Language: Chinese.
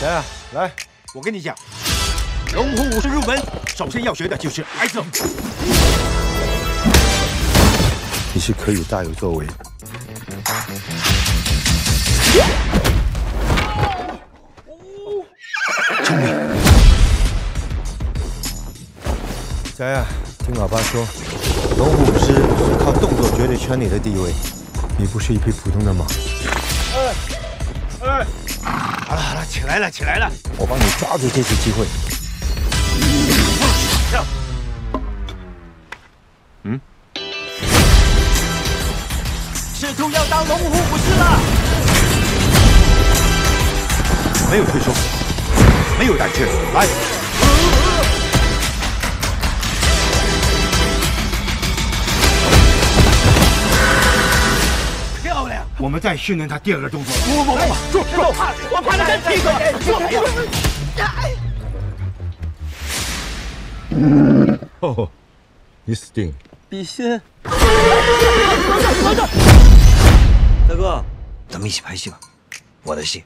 来啊，来，我跟你讲，龙虎武术入门，首先要学的就是挨揍。你是可以大有作为。聪明。仔啊，听老爸说，龙虎武师是靠动作决定圈里的地位，你不是一匹普通的马。哎哎，起来了起来了，我帮你抓住这次机会。跳。嗯？赤兔要当龙虎武士了？没有退缩，没有胆怯，来！我们再训练他第二个动作。不不不，住住！我怕你真屁股！哦，你死定了！比心。大哥，咱们一起拍戏吧，我的戏。